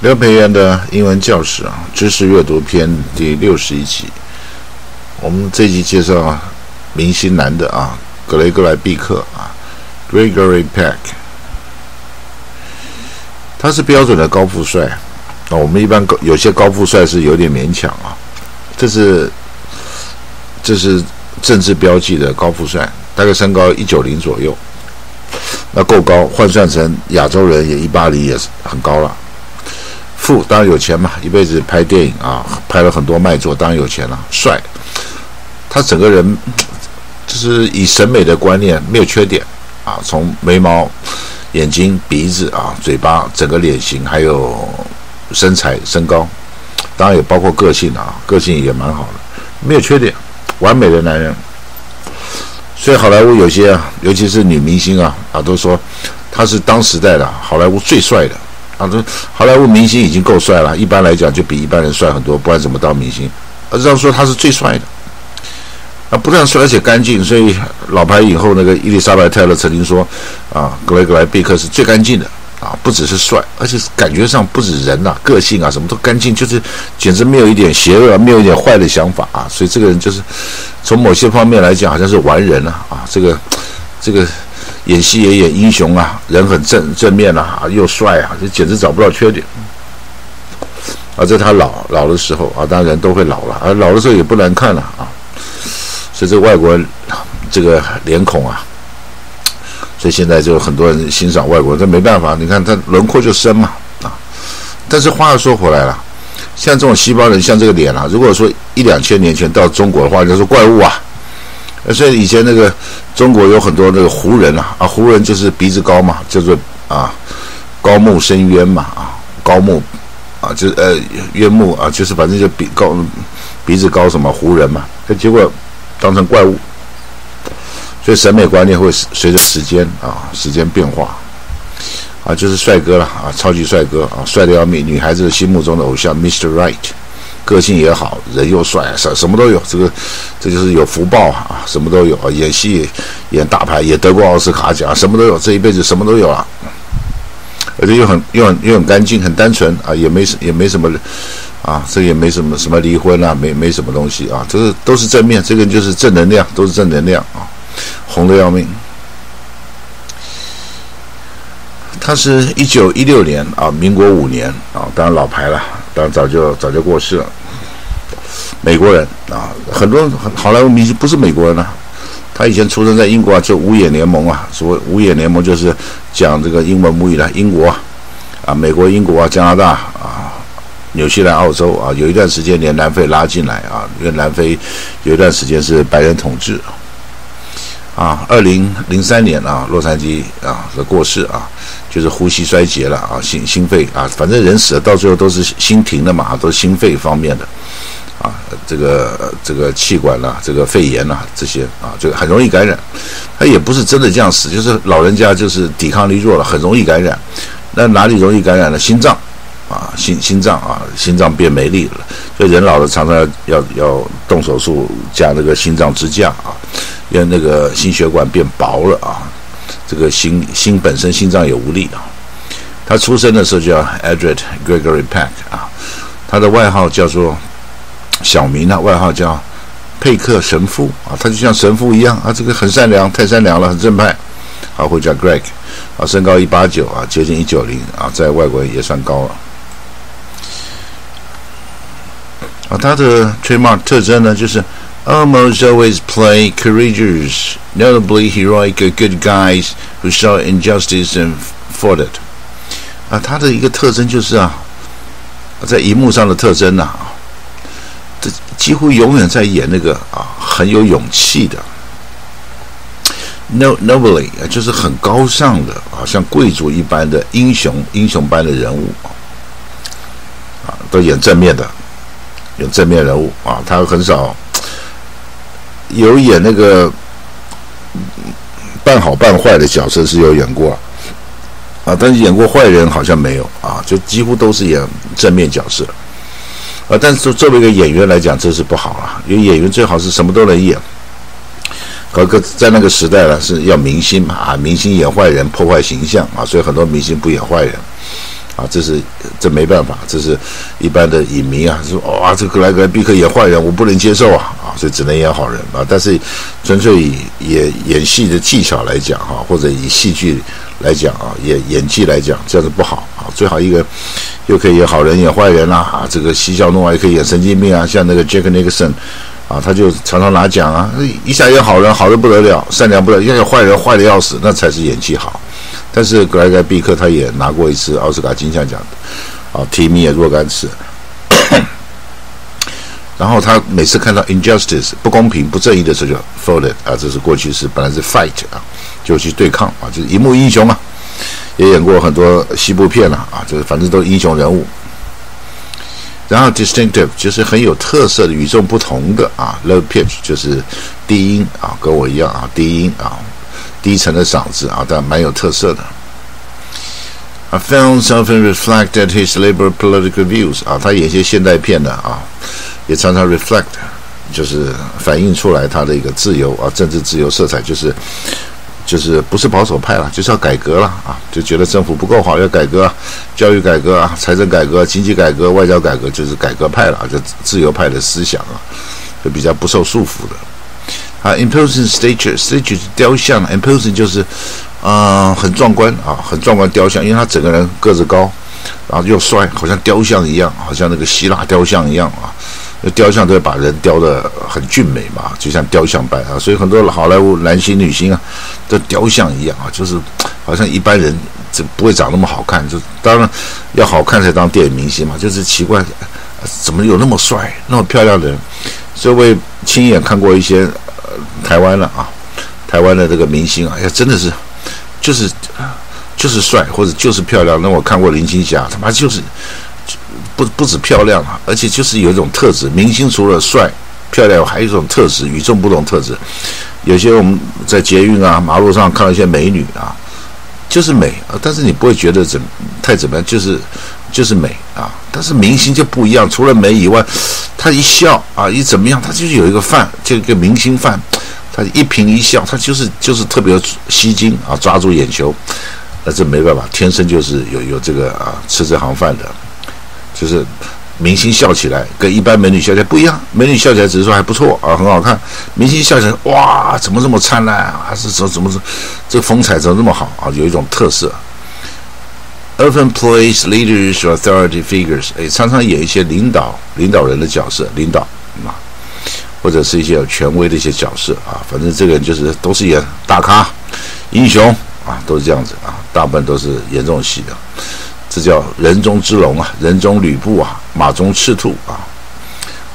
刘培元的英文教室啊，知识阅读篇第六十一集。我们这集介绍啊，明星男的啊，格雷格莱毕克啊，Gregory Peck。他是标准的高富帅啊。我们一般高有些高富帅是有点勉强啊。这是这是政治标记的高富帅，大概身高一九零左右，那够高，换算成亚洲人也一八零也是很高了。富当然有钱嘛，一辈子拍电影啊，拍了很多卖座，当然有钱了。帅，他整个人就是以审美的观念没有缺点啊，从眉毛、眼睛、鼻子啊、嘴巴，整个脸型还有身材、身高，当然也包括个性啊，个性也蛮好的，没有缺点，完美的男人。所以好莱坞有些啊，尤其是女明星啊啊，都说他是当时代的好莱坞最帅的。啊，这好莱坞明星已经够帅了，一般来讲就比一般人帅很多，不然怎么当明星？而这样说他是最帅的，啊，不但帅而且干净，所以老牌影后那个伊丽莎白泰勒曾经说，啊，格雷格莱贝克是最干净的，啊，不只是帅，而且感觉上不止人呐，个性啊什么都干净，就是简直没有一点邪恶，没有一点坏的想法啊，所以这个人就是从某些方面来讲，好像是完人啊，啊，这个这个。演戏也演英雄啊，人很正正面啊，又帅啊，这简直找不到缺点。啊，在他老老的时候啊，当然人都会老了，而老的时候也不难看了啊。所以这外国人这个脸孔啊，所以现在就很多人欣赏外国人，这没办法，你看他轮廓就深嘛啊。但是话又说回来了，像这种西方人，像这个脸啊，如果说一两千年前到中国的话，就是怪物啊。所以以前那个中国有很多那个胡人啊，啊胡人就是鼻子高嘛，叫做啊高木深渊嘛，啊高木啊就是呃渊木啊，就是反正就鼻高鼻子高什么胡人嘛，结果当成怪物，所以审美观念会随着时间啊时间变化，啊就是帅哥了啊超级帅哥啊帅的要命，女孩子心目中的偶像 Mr. Right。个性也好，人又帅，什什么都有。这个，这就是有福报啊，什么都有啊。演戏演大牌，也得过奥斯卡奖，什么都有。这一辈子什么都有了，而且又很又很又很干净，很单纯啊，也没什也没什么啊，这也没什么什么离婚啊，没没什么东西啊，这个都是正面，这个就是正能量，都是正能量啊，红的要命。他是一九一六年啊，民国五年啊，当然老牌了，当然早就早就过世了。美国人啊，很多好莱坞明星不是美国人啊。他以前出生在英国啊，就五眼联盟啊。所谓五眼联盟就是讲这个英文母语的英国啊，美国、英国啊、加拿大啊、纽西兰、澳洲啊，有一段时间连南非拉进来啊，因为南非有一段时间是白人统治啊。二零零三年啊，洛杉矶啊的过世啊，就是呼吸衰竭了啊，心心肺啊，反正人死了到最后都是心停的嘛，都是心肺方面的。啊，这个这个气管呐，这个肺炎呐，这些啊，这个很容易感染。他也不是真的这样死，就是老人家就是抵抗力弱了，很容易感染。那哪里容易感染呢？心脏啊，心心脏啊，心脏变没力了。所以人老了常常要要动手术加那个心脏支架啊，因为那个心血管变薄了啊。这个心心本身心脏也无力啊。他出生的时候叫 Edward Gregory Pack 啊，他的外号叫做。小名呢，外号叫佩克神父啊，他就像神父一样啊，这个很善良，太善良了，很正派。啊，会叫 Greg 啊，身高一八九啊，接近一九零啊，在外国也算高了。啊，他的 trademark 特征呢，就是 almost always play courageous, notably heroic good guys who saw injustice and fought it。啊，他的一个特征就是啊，在荧幕上的特征呐。这几乎永远在演那个啊，很有勇气的，no nobly 啊，就是很高尚的啊，像贵族一般的英雄英雄般的人物，啊，都演正面的，演正面人物啊，他很少有演那个半好半坏的角色是有演过啊，但是演过坏人好像没有啊，就几乎都是演正面角色。啊，但是作为一个演员来讲，这是不好啊。因为演员最好是什么都能演。可可在那个时代呢，是要明星嘛啊，明星演坏人破坏形象啊，所以很多明星不演坏人啊，这是这没办法，这是一般的影迷啊，说哇，这个格莱格毕克演坏人，我不能接受啊啊，所以只能演好人啊。但是纯粹以演演戏的技巧来讲哈，或者以戏剧来讲啊，演演技来讲，这样子不好啊。最好一个又可以演好人演坏人啦啊，这个嬉笑怒骂也可以演神经病啊，像那个 Jack Nicholson 啊，他就常常拿奖啊，一下演好人好的不得了，善良不得了，一下演坏人坏的要死，那才是演技好。但是格莱格·毕克他也拿过一次奥斯卡金像奖的，啊，提名也若干次。然后他每次看到 injustice 不公平、不正义的时候，就 folded 啊，这是过去式，本来是 fight 啊，就去对抗啊，就是一幕英雄啊，也演过很多西部片了啊，就是反正都是英雄人物。然后 distinctive 就是很有特色的、与众不同的啊，low pitch 就是低音啊，跟我一样啊，低音啊。低沉的嗓子啊，但蛮有特色的。I found something reflected his liberal political views 啊，他演一些现代片的啊，也常常 reflect，就是反映出来他的一个自由啊，政治自由色彩，就是就是不是保守派了，就是要改革了啊，就觉得政府不够好，要改革，教育改革啊，财政改革，经济改革，外交改革，就是改革派了啊，就自由派的思想啊，就比较不受束缚的。啊，imposing stature，stature 雕像，imposing 就是，嗯，很壮观啊，很壮观雕像，因为他整个人个子高，然后又帅，好像雕像一样，好像那个希腊雕像一样啊。那雕像都会把人雕的很俊美嘛，就像雕像般啊。所以很多好莱坞男星女星啊，都雕像一样啊，就是好像一般人这不会长那么好看，就当然要好看才当电影明星嘛。就是奇怪，怎么有那么帅、那么漂亮的人？所以我也亲眼看过一些。台湾了啊，台湾的这个明星啊，呀，真的是，就是就是帅或者就是漂亮。那我看过林青霞，他妈就是不不止漂亮啊，而且就是有一种特质。明星除了帅漂亮，还有一种特质，与众不同特质。有些我们在捷运啊、马路上看到一些美女啊，就是美啊，但是你不会觉得怎太怎么样，就是就是美啊。但是明星就不一样，除了美以外，他一笑啊，一怎么样，他就是有一个范，就一个明星范。他一颦一笑，他就是就是特别吸睛啊，抓住眼球。那这没办法，天生就是有有这个啊吃这行饭的。就是明星笑起来跟一般美女笑起来不一样，美女笑起来只是说还不错啊，很好看。明星笑起来，哇，怎么这么灿烂啊？还是怎怎么这这风采怎么这么好啊？有一种特色。Often plays leaders or authority figures，哎，常常演一些领导领导人的角色，领导啊。或者是一些有权威的一些角色啊，反正这个人就是都是演大咖、英雄啊，都是这样子啊，大部分都是演这种戏的，这叫人中之龙啊，人中吕布啊，马中赤兔啊。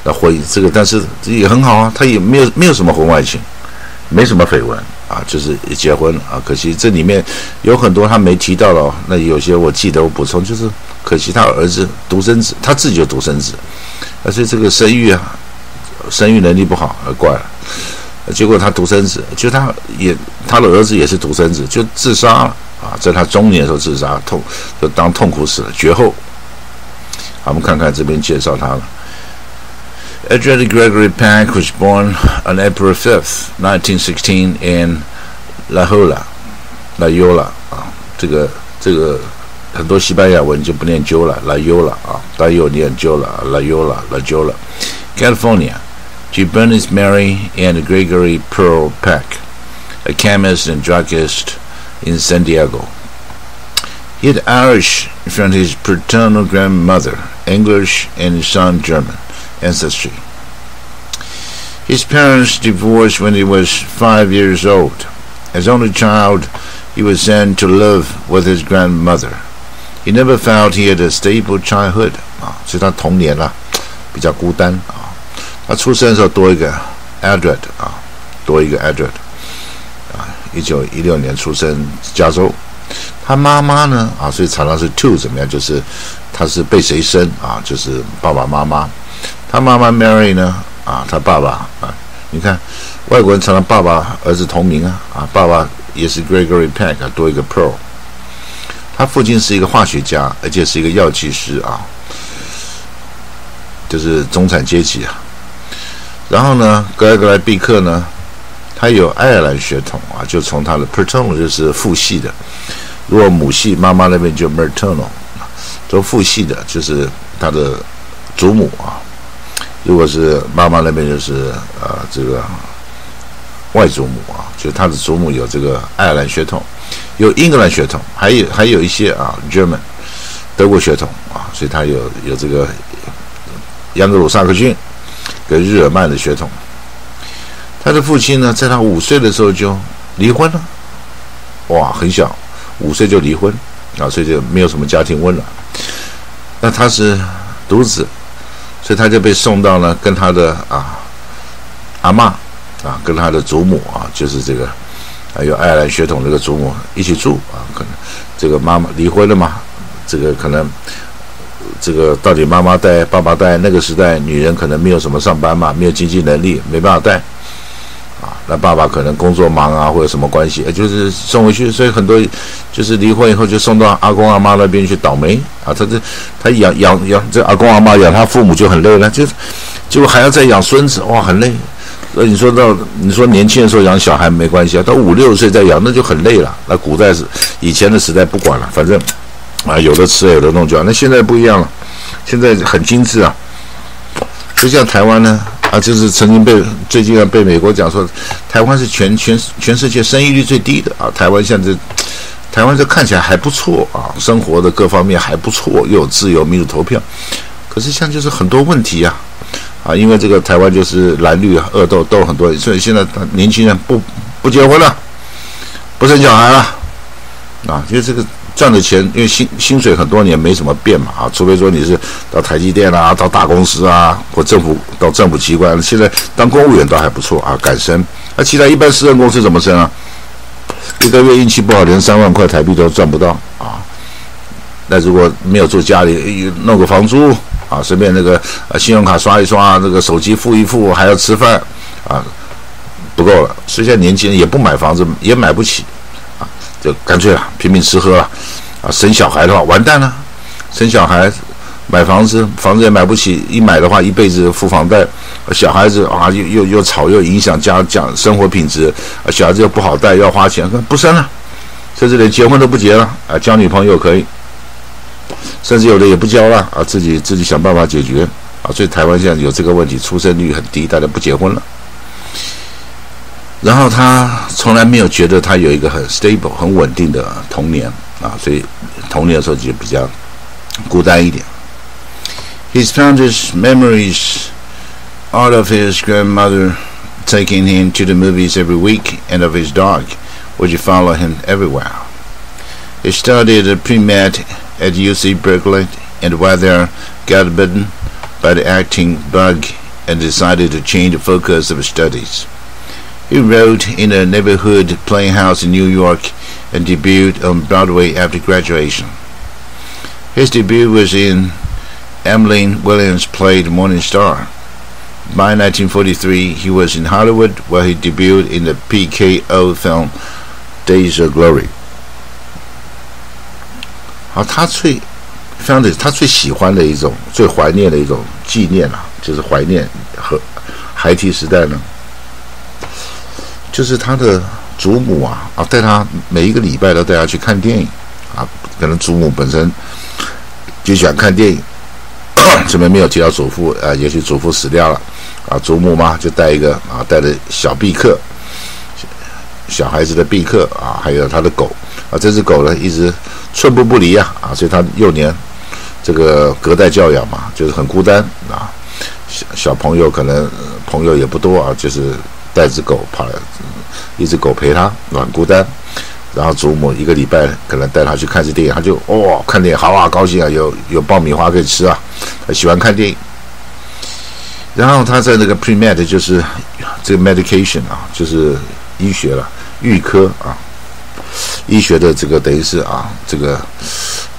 那婚姻这个，但是也很好啊，他也没有没有什么婚外情，没什么绯闻啊，就是结婚啊。可惜这里面有很多他没提到的，那有些我记得我补充，就是可惜他儿子独生子，他自己就独生子，而且这个生育啊。生育能力不好，而怪了。结果他独生子，就他也他的儿子也是独生子，就自杀了啊！在他中年的时候自杀，痛就当痛苦死了，绝后。好，我们看看这边介绍他了。Edward Gregory Peck was born on April 5th, 1916 in La Jolla, La Jolla 啊，这个这个很多西班牙文就不念 Jola，La Jolla 啊，但又念 Jola，La Jolla，La Jolla, California. To Bernice Mary and Gregory Pearl Peck, a chemist and druggist in San Diego. He had Irish from his paternal grandmother, English and some German ancestry. His parents divorced when he was five years old. As only child, he was sent to live with his grandmother. He never felt he had a stable childhood 啊，所以他童年啊比较孤单啊。他出生的时候多一个 Edward 啊，多一个 Edward 啊， 一九一六年出生，加州。他妈妈呢啊，所以常常是 two 怎么样？就是他是被谁生啊？就是爸爸妈妈。他妈妈 Mary 呢啊，他爸爸啊，你看外国人常常爸爸儿子同名啊啊，爸爸也是 Gregory Peck 多一个 Pearl。他父亲是一个化学家，而且是一个药剂师啊，就是中产阶级啊。然后呢，格莱格莱毕克呢，他有爱尔兰血统啊，就从他的 paternal 就是父系的，如果母系妈妈那边就 maternal，都父系的，就是他的祖母啊。如果是妈妈那边，就是呃这个外祖母啊，就他的祖母有这个爱尔兰血统，有英格兰血统，还有还有一些啊 German 德国血统啊，所以他有有这个杨格鲁萨克逊跟日耳曼的血统。他的父亲呢，在他五岁的时候就离婚了，哇，很小，五岁就离婚啊，所以就没有什么家庭温暖。那他是独子。所以他就被送到了跟他的啊阿妈啊，跟他的祖母啊，就是这个还有爱尔兰血统这个祖母一起住啊。可能这个妈妈离婚了嘛，这个可能这个到底妈妈带爸爸带，那个时代女人可能没有什么上班嘛，没有经济能力，没办法带。那爸爸可能工作忙啊，或者什么关系，就是送回去，所以很多就是离婚以后就送到阿公阿妈那边去倒霉啊。他这他养养养这阿公阿妈养他父母就很累了，就结果还要再养孙子，哇，很累。那你说到你说年轻的时候养小孩没关系啊，到五六十岁再养那就很累了。那古代是以前的时代不管了，反正啊有的吃有的弄就好。那现在不一样了，现在很精致啊，就像台湾呢。啊，就是曾经被最近啊被美国讲说，台湾是全全全世界生育率最低的啊。台湾现在，台湾这看起来还不错啊，生活的各方面还不错，又有自由民主投票。可是像就是很多问题呀，啊，因为这个台湾就是蓝绿恶斗斗很多，所以现在年轻人不不结婚了，不生小孩了，啊，就这个。赚的钱，因为薪薪水很多年没什么变嘛啊，除非说你是到台积电啊，到大公司啊，或政府到政府机关，现在当公务员倒还不错啊，敢升。那其他一般私人公司怎么升啊？一个月运气不好，连三万块台币都赚不到啊。那如果没有住家里，弄个房租啊，顺便那个呃信用卡刷一刷，那个手机付一付，还要吃饭啊，不够了。所以现在年轻人也不买房子，也买不起。就干脆了，拼命吃喝了，啊，生小孩的话完蛋了，生小孩，买房子，房子也买不起，一买的话一辈子付房贷，小孩子啊又又又吵又影响家家生活品质，啊，小孩子又不好带，要花钱，不生了，甚至连结婚都不结了，啊，交女朋友可以，甚至有的也不交了，啊，自己自己想办法解决，啊，所以台湾现在有这个问题，出生率很低，大家不结婚了。然后他从来没有觉得他有一个很 stable、很稳定的童年啊，所以童年的时候就比较孤单一点。He's found his memories out of his grandmother taking him to the movies every week and of his dog, which followed him everywhere. He studied pre-med at UC Berkeley and while there got bitten by the acting bug and decided to change the focus of his studies. He wrote in a neighborhood playhouse in New York and debuted on Broadway after graduation. His debut was in Emmeline Williams' play The Morning Star. By 1943, he was in Hollywood where he debuted in the PKO film Days of Glory. 好，他最 found 他最喜欢的一种、最怀念的一种纪念啊，就是怀念和孩提时代呢。 就是他的祖母啊啊，带他每一个礼拜都带他去看电影啊。可能祖母本身就喜欢看电影，这边没有提到祖父啊，也许祖父死掉了啊。祖母嘛，就带一个啊，带着小毕克，小孩子的毕克啊，还有他的狗啊。这只狗呢，一直寸步不离啊啊，所以他幼年这个隔代教养嘛，就是很孤单啊。小小朋友可能朋友也不多啊，就是。带只狗跑，一只狗陪他，很孤单。然后祖母一个礼拜可能带他去看次电影，他就哇看电影好啊，高兴啊，有有爆米花可以吃啊，他喜欢看电影。然后他在那个 pre med 就是这个 medication 啊，就是医学了，预科啊，医学的这个等于是啊，这个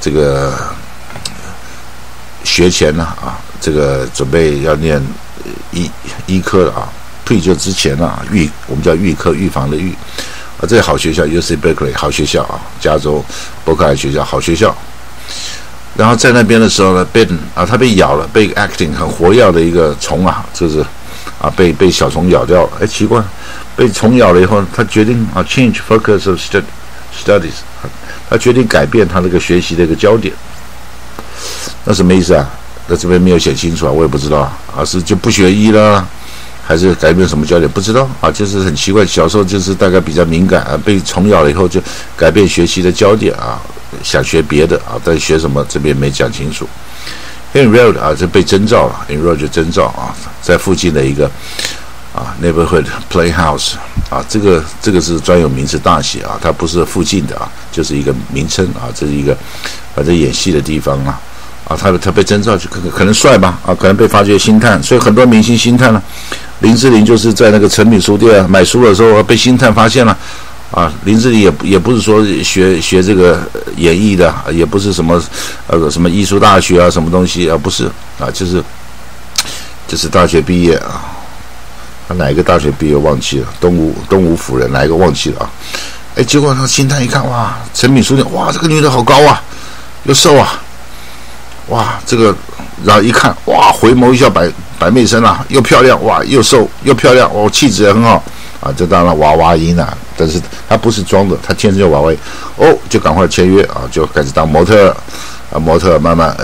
这个学前呢啊，这个准备要念医医科了啊。退休之前啊，预我们叫预科预防的预，啊，这好学校，U C Berkeley 好学校啊，加州伯克利学校好学校。然后在那边的时候呢，bitten 啊，他被咬了，被 acting 很活跃的一个虫啊，就是啊，被被小虫咬掉了。哎，奇怪，被虫咬了以后，他决定啊，change focus of studies，他决定改变他那个学习的一个焦点。那什么意思啊？那这边没有写清楚啊，我也不知道啊，是就不学医了，还是改变什么焦点？不知道啊，就是很奇怪。小时候就是大概比较敏感啊，被虫咬了以后就改变学习的焦点啊，想学别的啊，但学什么这边没讲清楚。Enrolled 啊，这被征召了，enrolled 就征召啊，在附近的一个啊 neighborhood playhouse 啊，这个这个是专有名词大写啊，它不是附近的啊，就是一个名称啊，这是一个反正演戏的地方啊。啊，他的他被征召就可可能帅吧？啊，可能被发掘星探，所以很多明星星探了。林志玲就是在那个诚品书店买书的时候被星探发现了。啊，林志玲也也不是说学学这个演艺的，也不是什么呃什么艺术大学啊什么东西啊，不是啊，就是就是大学毕业啊。他哪一个大学毕业忘记了？东吴东吴辅仁哪一个忘记了啊？哎，结果那星探一看，哇，诚品书店，哇，这个女的好高啊，又瘦啊。哇，这个，然后一看，哇，回眸一笑百百媚生啊，又漂亮，哇，又瘦又漂亮，哦，气质也很好。啊，这当然娃娃音啊，但是他不是装的，他天生就娃娃音，哦，就赶快签约啊，就开始当模特啊，模特慢慢，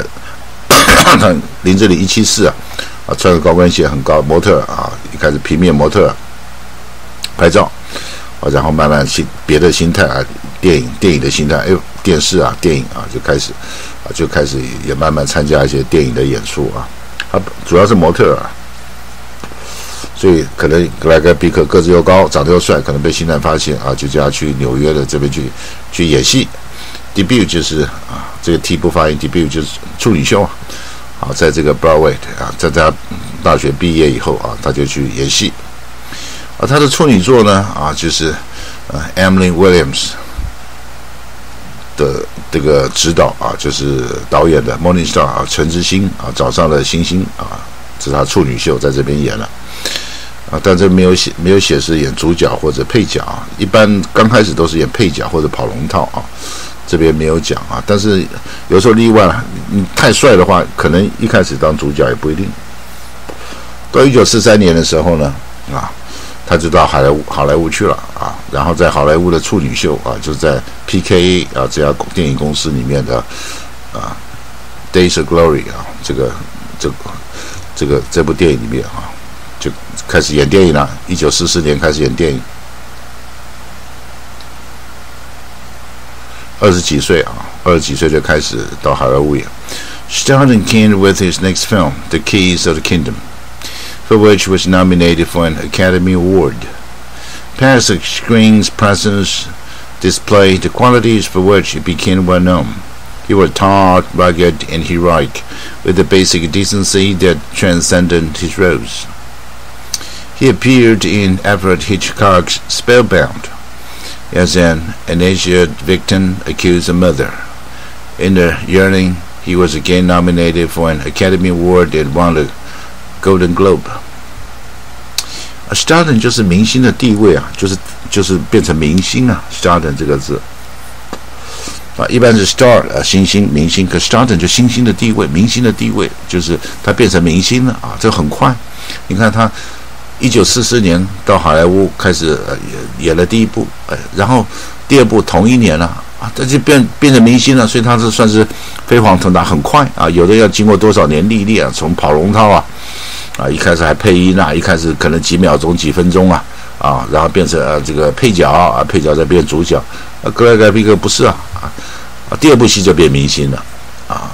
林志玲一七四啊，啊，穿个高跟鞋很高，模特啊，一开始平面模特拍照啊，然后慢慢心别的心态啊，电影电影的心态，哎呦，电视啊，电影啊，就开始。啊就开始也慢慢参加一些电影的演出啊，他主要是模特啊，所以可能格莱格比克个子又高，长得又帅，可能被星探发现啊，就叫他去纽约的这边去去演戏。debut 就是啊，这个 T 不发音，debut 就是处女秀啊。好，在这个 Broadway 啊，在他大学毕业以后啊，他就去演戏。啊，他的处女作呢啊，就是呃 Emily Williams。的这个指导啊，就是导演的《Morning Star》啊，陈之星啊，早上的星星啊，这是他处女秀，在这边演了啊，但这没有写，没有写是演主角或者配角啊，一般刚开始都是演配角或者跑龙套啊，这边没有讲啊，但是有时候例外了，你太帅的话，可能一开始当主角也不一定。到一九四三年的时候呢，啊。他就到好莱坞好莱坞去了啊，然后在好莱坞的处女秀啊，就在 P.K. 啊这家电影公司里面的啊《Days of Glory》啊，这个这个这个这部电影里面啊，就开始演电影了。一九四四年开始演电影，二十几岁啊，二十几岁就开始到好莱坞演。Starting King with his next film, The Keys of the Kingdom. For which was nominated for an Academy Award. Past screen's presence displayed the qualities for which he became well known. He was tall, rugged, and heroic, with a basic decency that transcended his roles. He appeared in Alfred Hitchcock's Spellbound as an initiate victim accused of murder. In the yearning, he was again nominated for an Academy Award and won the Golden Globe。啊，star 就是明星的地位啊，就是就是变成明星啊，star 这个字啊，一般是 star 啊，星星明星，可 star 就星星的地位，明星的地位，就是他变成明星了啊，这很快。你看他一九四四年到好莱坞开始呃演演了第一部，呃，然后第二部同一年了，啊他就变变成明星了，所以他是算是飞黄腾达，很快啊。有的要经过多少年历练啊，从跑龙套啊。啊，一开始还配音啊，一开始可能几秒钟、几分钟啊，啊，然后变成呃这个配角啊，配角再变主角，啊，格莱格比克不是啊，啊，第二部戏就变明星了，啊，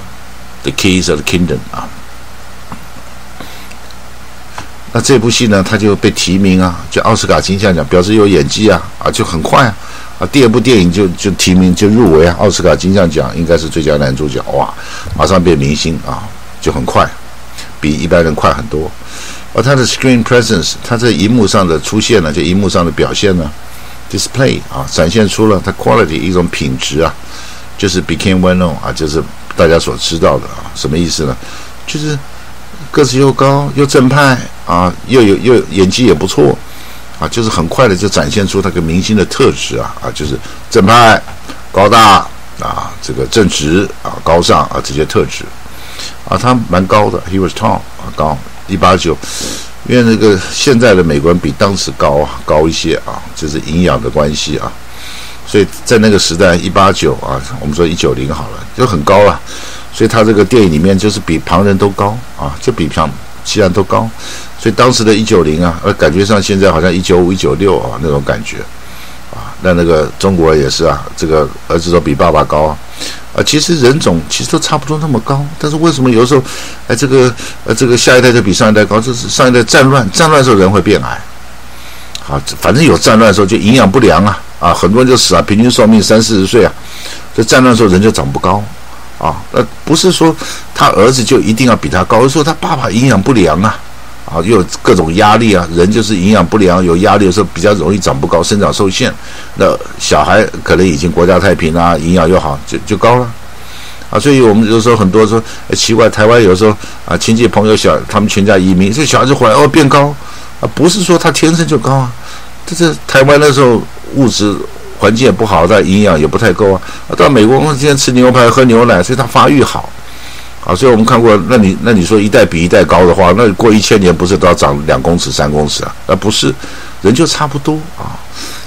《The Keys of the Kingdom》啊，那这部戏呢，他就被提名啊，就奥斯卡金像奖，表示有演技啊，啊，就很快啊，啊，第二部电影就就提名就入围啊，奥斯卡金像奖应该是最佳男主角，哇，马上变明星啊，就很快。比一般人快很多，而他的 screen presence，他在荧幕上的出现呢，就荧幕上的表现呢，display 啊，展现出了他 quality 一种品质啊，就是 became well known 啊，就是大家所知道的啊，什么意思呢？就是个子又高又正派啊，又有又演技也不错啊，就是很快的就展现出他个明星的特质啊啊，就是正派、高大啊，这个正直啊、高尚啊这些特质。啊，他蛮高的，he was tall 啊，高一八九，因为那个现在的美国人比当时高啊，高一些啊，就是营养的关系啊，所以在那个时代一八九啊，我们说一九零好了，就很高了，所以他这个电影里面就是比旁人都高啊，就比旁其他人都高。所以当时的一九零啊，呃，感觉上现在好像一九五、一九六啊那种感觉啊。那那个中国也是啊，这个儿子都比爸爸高啊。啊，其实人种其实都差不多那么高，但是为什么有时候，哎，这个呃，这个下一代就比上一代高？就是上一代战乱，战乱的时候人会变矮。啊，反正有战乱的时候就营养不良啊，啊，很多人就死啊，平均寿命三四十岁啊。这战乱的时候人就长不高，啊，那不是说他儿子就一定要比他高，而是说他爸爸营养不良啊，啊，又有各种压力啊，人就是营养不良，有压力的时候比较容易长不高，生长受限。那小孩可能已经国家太平啊，营养又好，就就高了。啊，所以我们有时候很多说奇怪，台湾有时候啊，亲戚朋友小，他们全家移民，这小孩子回来哦变高。啊，不是说他天生就高啊，这这台湾那时候物质环境也不好，但营养也不太够啊。到美国，今天吃牛排喝牛奶，所以他发育好。啊，所以我们看过，那你那你说一代比一代高的话，那过一千年不是都要长两公尺、三公尺啊？那，不是，人就差不多啊，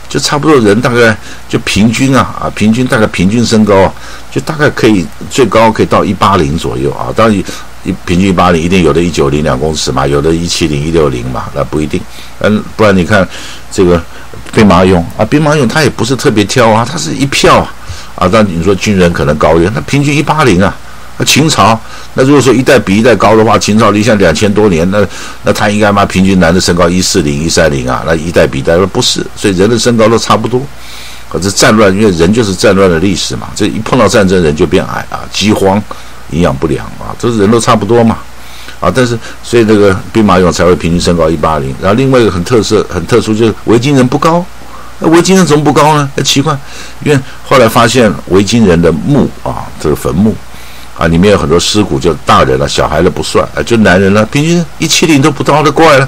就差不多人大概就平均啊啊，平均大概平均身高啊，就大概可以最高可以到一八零左右啊，当然。一平均一八零，一定有的一九零两公尺嘛，有的一七零一六零嘛，那不一定。嗯，不然你看这个兵马俑啊，兵马俑他也不是特别挑啊，他是一票啊。啊，但你说军人可能高一点，那平均一八零啊。那秦朝，那如果说一代比一代高的话，秦朝离现两千多年，那那他应该嘛平均男的身高一四零一三零啊，那一代比一代不是，所以人的身高都差不多。可是战乱，因为人就是战乱的历史嘛，这一碰到战争人就变矮啊，饥荒。营养不良啊，这是人都差不多嘛，啊，但是所以这个兵马俑才会平均身高一八零。然后另外一个很特色、很特殊就是维京人不高，那维京人怎么不高呢？那奇怪，因为后来发现维京人的墓啊，这个坟墓啊，里面有很多尸骨，就大人了，小孩的不算啊，就男人了，平均一七零都不到，的怪了。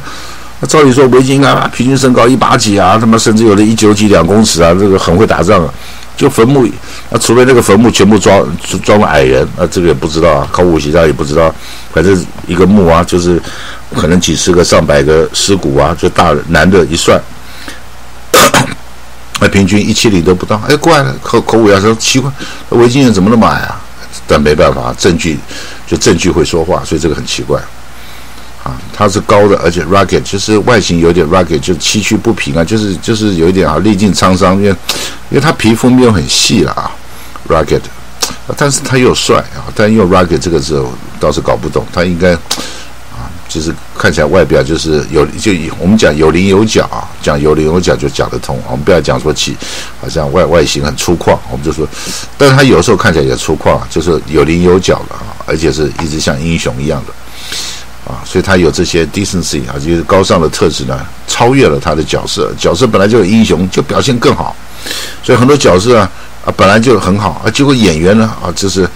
那照理说维京啊，平均身高一八几啊，他妈甚至有的一九几两公尺啊，这个很会打仗啊。就坟墓，那除非那个坟墓全部装装了矮人，那这个也不知道啊，考古学家也不知道。反正一个墓啊，就是可能几十个、上百个尸骨啊，就大人男的一算，那平均一七零都不到。哎，怪了，考考古学家说奇怪，维京人怎么那么矮啊？但没办法，证据就证据会说话，所以这个很奇怪。啊，他是高的，而且 rugged 就是外形有点 rugged，就崎岖不平啊，就是就是有一点啊，历尽沧桑，因为因为他皮肤没有很细了啊，rugged，但是他又帅啊，但用 rugged 这个字倒是搞不懂，他应该，就是看起来外表就是有就我们讲有棱有角啊，讲有棱有角就讲得通，我们不要讲说起好像外外形很粗犷，我们就说，但是他有时候看起来也粗犷，就是有棱有角的啊，而且是一直像英雄一样的。啊，所以他有这些 decency 啊，就是高尚的特质呢，超越了他的角色。角色本来就有英雄，就表现更好。所以很多角色啊啊本来就很好啊，结果演员呢啊就是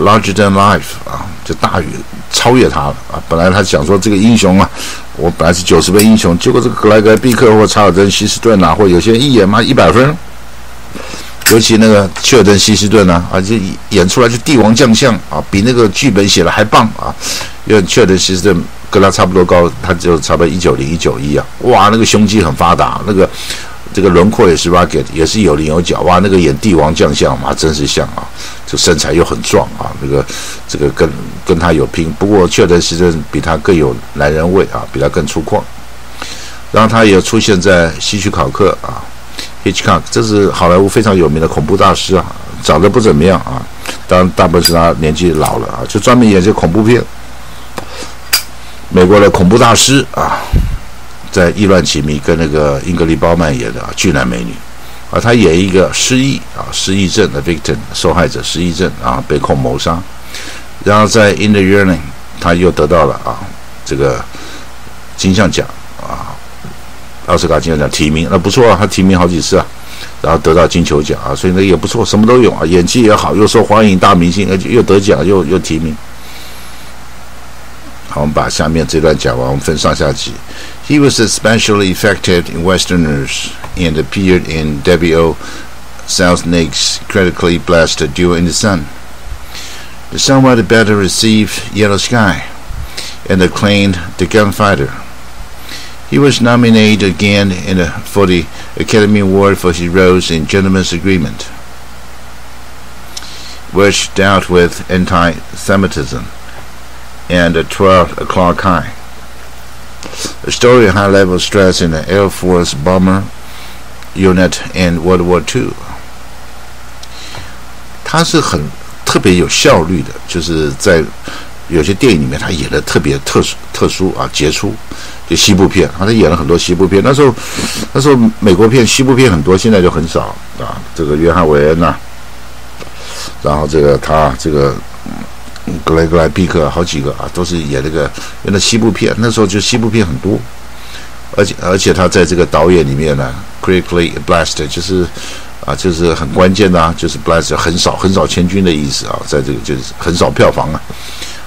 larger than life 啊，就大于超越他了啊。本来他想说这个英雄啊，我本来是九十分英雄，结果这个格莱格·毕克或查尔登·希斯顿啊，或有些人一演嘛一百分。尤其那个切尔登·希斯顿呢啊，就演出来就帝王将相啊，比那个剧本写的还棒啊。因为查尔登·希斯顿跟他差不多高，他就差不多一九零一九一啊。哇，那个胸肌很发达，那个这个轮廓也是 rugged，也是有棱有角。哇，那个演帝王将相嘛，真是像啊！这身材又很壮啊，那个这个跟跟他有拼。不过确实，其实比他更有男人味啊，比他更粗犷。然后他也出现在希区考克啊，hit cock 这是好莱坞非常有名的恐怖大师啊，长得不怎么样啊，当然大部分是他年纪老了啊，就专门演这恐怖片。美国的恐怖大师啊，在《意乱情迷》跟那个英格丽褒曼演的啊巨男美女啊，他演一个失忆啊，失忆症的 victim 受害者，失忆症啊，被控谋杀，然后在《In the Yearning》他又得到了啊这个金像奖啊，奥斯卡金像奖提名，那不错啊，他提名好几次啊，然后得到金球奖啊，所以呢也不错，什么都有啊，演技也好，又受欢迎，大明星，而且又得奖，又又提名。好，我们把下面这段讲完，我们分上下集。He was especially effective in Westerners and appeared in Debbie O. Selznick's critically blasted Duel in the Sun. The somewhat better received Yellow Sky and acclaimed The Gunfighter. He was nominated again the, for the Academy Award for his roles in Gentleman's Agreement. which dealt with anti-Semitism, and 12 O'clock High. A story high-level stress in the Air Force bomber unit in World War II. 它是很特别有效率的，就是在有些电影里面，他演的特别特殊、特殊啊，杰出。就西部片，他演了很多西部片。那时候，那时候美国片西部片很多，现在就很少啊。这个约翰·韦恩呐，然后这个他这个格雷格莱毕克好几个啊，都是演那个演的西部片。那时候就西部片很多，而且而且他在这个导演里面呢，critically blessed，就是啊，就是很关键的啊，就是 blessed 很少很少千军的意思啊，在这个就是很少票房啊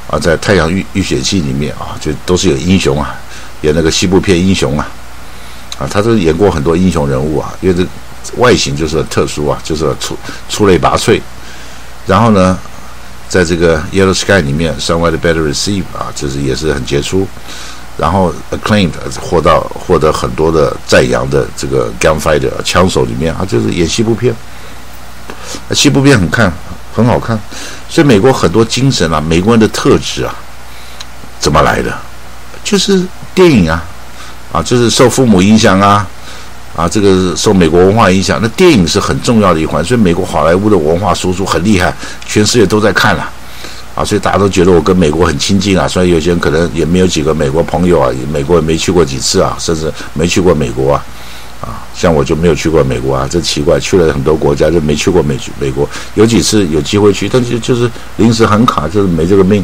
啊，在《太阳浴浴血记》里面啊，就都是有英雄啊。演那个西部片英雄啊，啊，他是演过很多英雄人物啊，因为这外形就是特殊啊，就是出出类拔萃。然后呢，在这个 Yellow Sky 里面，Somewhat Better Receive 啊，就是也是很杰出。然后 Acclaimed 获到获得很多的赞扬的这个 Gunfighter 枪手里面啊，就是演西部片。西部片很看很好看，所以美国很多精神啊，美国人的特质啊，怎么来的？就是电影啊，啊，就是受父母影响啊，啊，这个受美国文化影响，那电影是很重要的一环，所以美国好莱坞的文化输出很厉害，全世界都在看了，啊，所以大家都觉得我跟美国很亲近啊，所以有些人可能也没有几个美国朋友啊，美国也没去过几次啊，甚至没去过美国啊，啊，像我就没有去过美国啊，这奇怪，去了很多国家就没去过美美国，有几次有机会去，但是就是临时很卡，就是没这个命，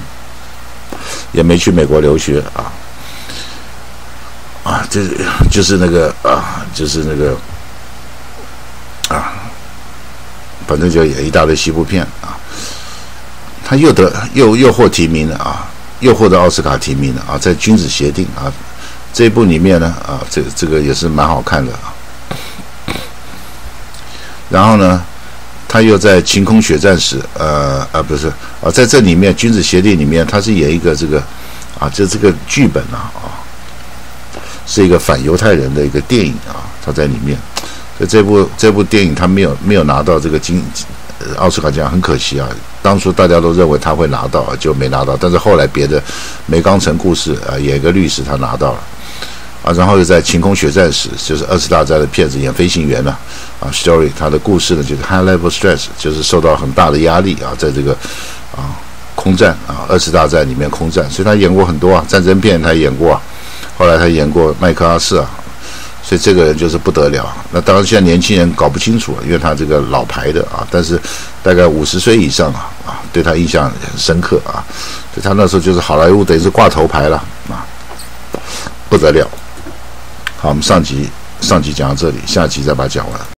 也没去美国留学啊。啊，这就是那个啊，就是那个啊，反正就演一大堆西部片啊。他又得又又获提名了啊，又获得奥斯卡提名了啊，在《君子协定》啊这一部里面呢啊，这这个也是蛮好看的啊。然后呢，他又在《晴空血战时》呃啊不是啊，在这里面《君子协定》里面，他是演一个这个啊，就这个剧本啊啊。是一个反犹太人的一个电影啊，他在里面，所以这部这部电影他没有没有拿到这个金奥斯卡奖，很可惜啊。当初大家都认为他会拿到，就没拿到。但是后来别的《梅冈城故事》啊，演一个律师，他拿到了啊。然后又在《晴空血战士》，就是二次大战的片子，演飞行员了啊。Story，他的故事呢就是 High Level Stress，就是受到很大的压力啊，在这个啊空战啊二次大战里面空战，所以他演过很多啊战争片，他演过。啊。后来他演过麦克阿瑟啊，所以这个人就是不得了。那当然现在年轻人搞不清楚，因为他这个老牌的啊，但是大概五十岁以上啊啊，对他印象很深刻啊。所以他那时候就是好莱坞等于是挂头牌了啊，不得了。好，我们上集上集讲到这里，下集再把它讲完。